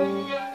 Yeah.